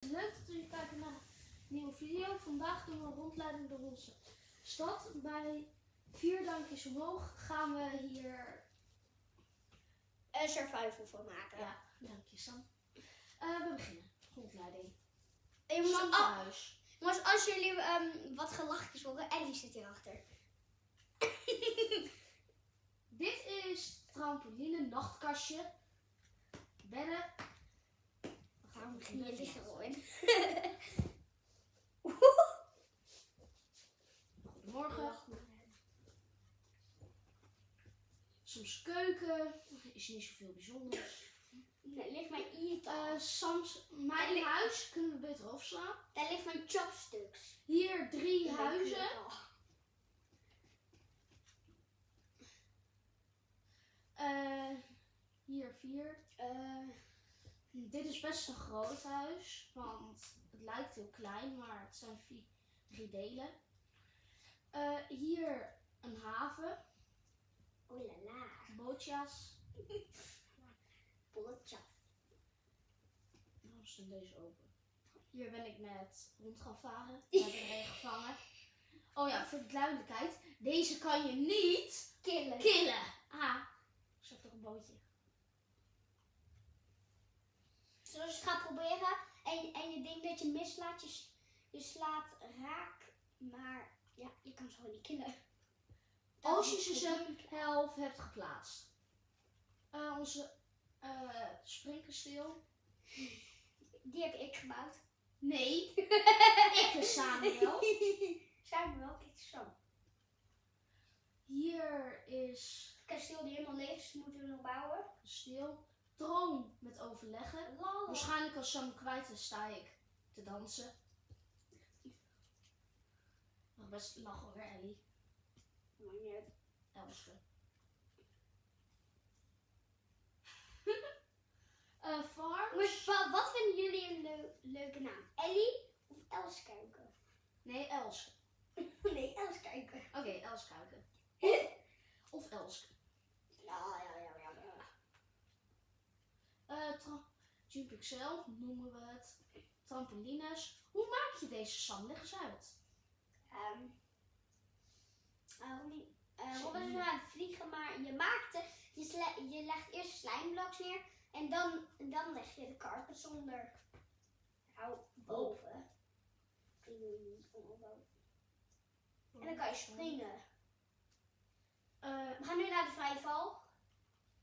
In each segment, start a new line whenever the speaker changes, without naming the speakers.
Leuk dat jullie kijken naar een nieuwe video. Vandaag doen we een rondleiding door onze stad. Bij vier duimpjes omhoog gaan we hier...
Een survival van maken.
Ja, duimpjes dan. Eh, we beginnen. Rondleiding.
Ah,
huis.
maar als jullie ehm, wat gelachjes horen, Ellie zit hierachter.
Dit is trampoline, nachtkastje, bedden.
Gewoon.
Goedemorgen. Soms keuken. Is niet zoveel bijzonders.
Daar ligt mijn eat
Eh, soms mijn huis kunnen we beter opslaan.
Daar ligt mijn chopsticks.
Hier drie huizen. Eh, hier vier.
Eh,
Dit is best een groot huis, want het lijkt heel klein, maar het zijn vier, drie delen. Eh, hier een haven,
oh la la.
bootjas.
Bolletjas.
Waarom staan deze open? Hier ben ik net rond gaan varen. Hebben er een gevangen. Oh ja, voor de duidelijkheid. Deze kan je niet
Killen.
killen. Ah, er zat toch een bootje.
Zoals je het gaat proberen en, en je denkt dat je mislaat, je, slaat raak, maar ja, je kan ze gewoon niet killen. Dat
Als je ze zo helft hebt geplaatst. Eh, onze eh springkasteel.
Die heb ik gebouwd.
Nee, ik ben Samuel.
Samuel, kijk zo.
Hier is
Het kasteel die helemaal leeg is, moeten we nog bouwen.
kasteel. Troon met overleggen.
Lala.
Waarschijnlijk als Sam kwijt is, sta ik te dansen. Nog best lachen hoor, Ellie.
Maar niet uit.
Elske. Eh farm.
Wa- wat vinden jullie een leu- leuke naam? Ellie of Elskuiken?
Nee, Elske.
nee, Elskuiken.
Oké, Elskuiken. Of Elske.
Ja, ja. ja.
Eh Excel noemen we het. Trampolines. Hoe maak je deze Sam? Leg eens uit.
Robin, Robin is nu aan het vliegen, maar je maakt de, je, je legt eerst slijmbloks neer en dan, dan leg je de carpets onder. Nou, boven. En dan kan je springen.
Eh,
We gaan nu naar de vrijval.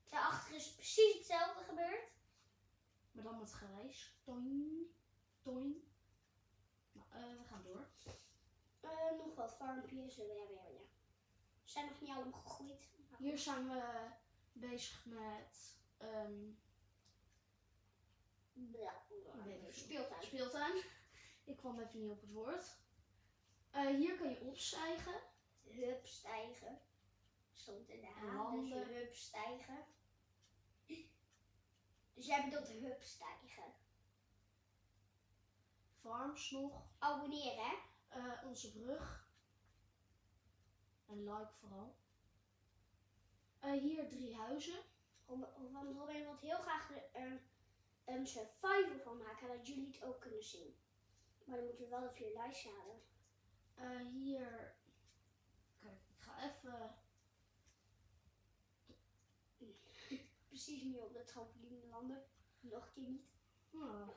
Daarachter is precies hetzelfde gebeurd.
Maar dan met grijs. Toin. Toin. Nou, eh, we gaan door.
Eh, nog wat farmpjes. Ja, ja, ja, zijn nog niet allemaal gegroeid.
Hier zijn we bezig met
Ja,
veel.
speeltuin.
speeltuin. Ik kwam even niet op het woord. Eh, hier kan je opstijgen.
Hup stijgen. Stond in de
En
haan, dus
landen.
Dus jij bedoelt hup stijgen.
Farms nog.
Abonneer hè.
Eh, onze brug. En like vooral. Eh, hier drie huizen.
Want Robin wil heel graag een, een survival van maken, dat jullie het ook kunnen zien. Maar dan moeten we wel de vier likes halen.
Eh, hier. Kijk, ik ga even.
Precies nu op de trampoline landen. Nog een keer niet.
Oh.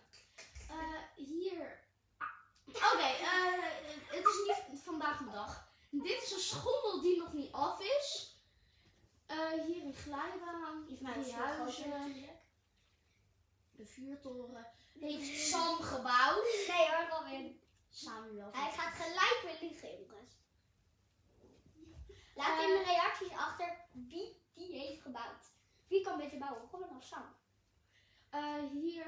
Eh, hier. Ah, Oké, eh, het is niet vandaag mijn dag. Dit is een schommel die nog niet af is. Eh, hier een glijbaan,
Die
huizen, de vuurtoren. Heeft Sam gebouwd.
Nee hoor, Robin.
Samuel.
Hij gaat gelijk weer liegen, jongens. Laat in de reacties achter wie die heeft gebouwd. Wie kan beter bouwen, Robin of Sam?
Eh, hier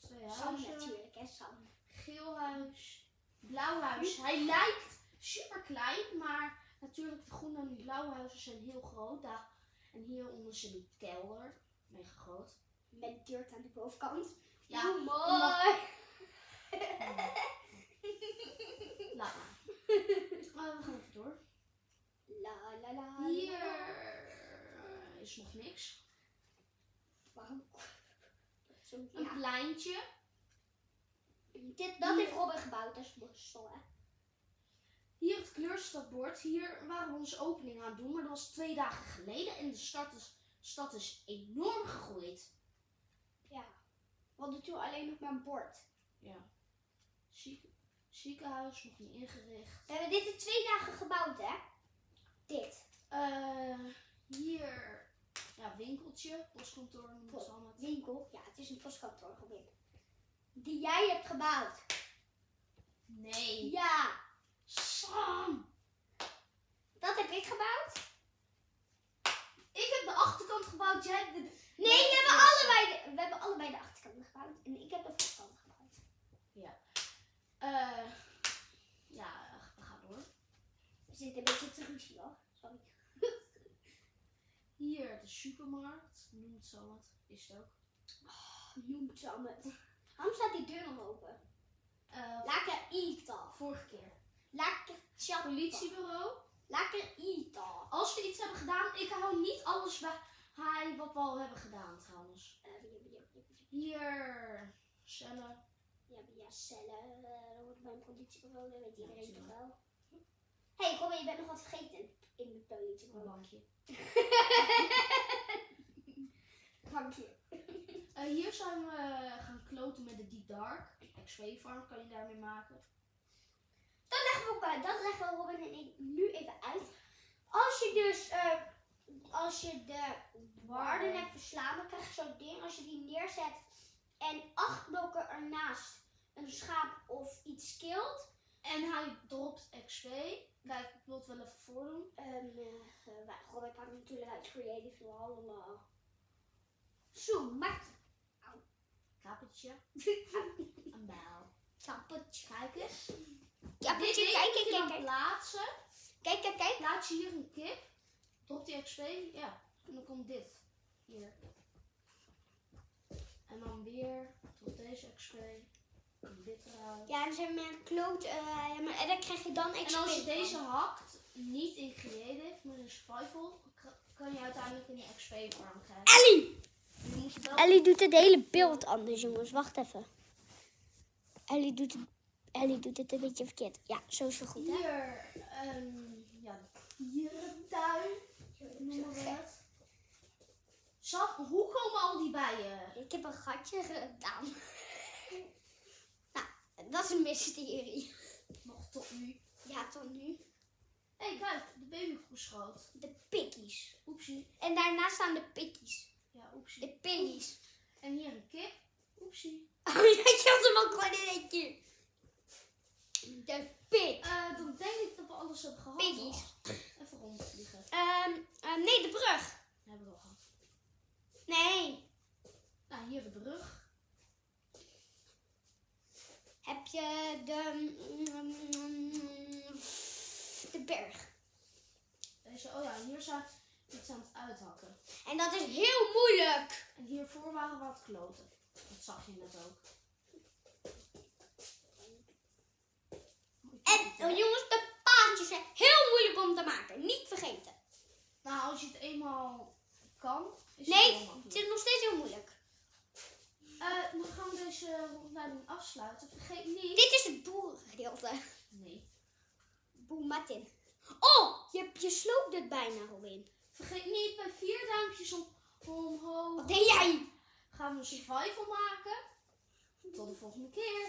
twee
Sam
huizen.
natuurlijk, hè Sam.
Geel huis, blauw huis. Hij lijkt super klein, maar natuurlijk het groene en blauwe huizen zijn heel groot. Daar. En hieronder zit een kelder, mega groot.
Met dirt aan de bovenkant.
Ja,
Oeh, mooi.
Laat maar. Eh, we gaan even door.
La la la.
Hier. Is nog niks.
Waarom?
Een
ja.
pleintje.
Dit, dat heeft Robin gebouwd, dat is mooi zongen.
Hier het kleurstadbord. Hier waren we onze opening aan het doen. Maar dat was twee dagen geleden. En de stad is, stad is enorm gegroeid.
Ja. We hadden toen alleen nog maar een bord.
Ja. Ziek, ziekenhuis nog niet ingericht.
We hebben dit in twee dagen gebouwd, hè? Dit.
Eh, ja, winkeltje, postkantoor, allemaal.
Winkel. Ja, het is een postkantoor gewin. Die jij hebt gebouwd.
Nee.
Ja.
Sam!
Dat heb ik gebouwd.
Ik heb de achterkant gebouwd, jij hebt de...
Nee, we hebben
Ja.
allebei de, we hebben allebei de achterkant gebouwd. En ik heb de voorkant gebouwd.
Eh, ja, we gaan door.
We zitten een beetje te ruzie, hoor. Sorry.
Hier de supermarkt, noem het zo wat, is het ook.
Noem het zo met. Waarom staat die deur nog open?
Eh,
Lekker eten.
vorige keer.
Lekker.
Politiebureau.
Lekker eten.
Als we iets hebben gedaan, ik hou niet alles bij hij wat we al hebben gedaan trouwens.
Eh.
Hier, cellen.
Ja, ja, cellen. dat wordt bij een politiebureau, dat weet iedereen toch wel. Hé, hey, kom je bent nog wat vergeten in
Een bankje. Eh, hier zijn we gaan kloten met de Deep Dark. X-ray farm kan je daarmee maken.
Dat leggen we ook uit. Dat leggen we Robin en ik nu even uit. Als je dus, eh, als je de waarden hebt verslaan, dan krijg je zo'n ding. Als je die neerzet en acht blokken ernaast een schaap of iets killt.
En hij XP. Kijk, ik wil het wel even voordoen.
Um, uh, Robin pakt natuurlijk uit Creative allemaal. Zo, maakt
Kappertje. Een bijl.
tappetje.
Kijk eens. Dit
kijk, kijk, kijk,
plaatsen.
Kijk, kijk, kijk.
Plaats je hier een kip. Dropt die XP. Ja. En dan komt dit. Hier. En dan weer. Tot deze XP.
Ja, dan zijn we met een kloot. eh, ja, maar, en dan krijg je dan XP.
En als je
van.
deze hakt, niet in creative, maar in survival, kan je uiteindelijk een XP farm krijgen.
Ellie!
Wel
Ellie doet het hele beeld anders, jongens. Wacht even. Ellie doet het, Ellie doet het een beetje verkeerd. Ja, zo is het goed, hè?
hier, ehm ja, dierentuin noemen we het. Sam, hoe komen al die bijen?
Ik heb een gatje gedaan. Dat is een mysterie.
Nog tot nu.
Ja, tot nu.
Hé, hey, kijk, de babykoe schoot.
De pikkies.
Oepsie.
En daarna staan de pikkies.
Ja, oepsie.
De piggies.
En hier een kip. Oepsie.
Oh, je had hem ook gewoon in één keer. De pig.
Eh, dan denk ik dat we alles hebben gehad.
Piggies.
Even rondvliegen.
Ehm, eh, nee, de brug.
Dat hebben we al gehad.
Nee.
Nou, hier de brug.
Heb je de... mm, De berg.
Deze, oh ja, hier we iets aan het uithakken.
En dat is heel moeilijk.
En hiervoor waren het kloten. Dat zag je net ook. Vergeet niet.
Dit is het boerengedeelte.
Nee.
Boer Martin. Oh, je, je sloopt het bijna, Robin.
Vergeet niet bij vier duimpjes om, omhoog.
Wat deed jij?
Gaan we een survival maken. Tot de volgende keer.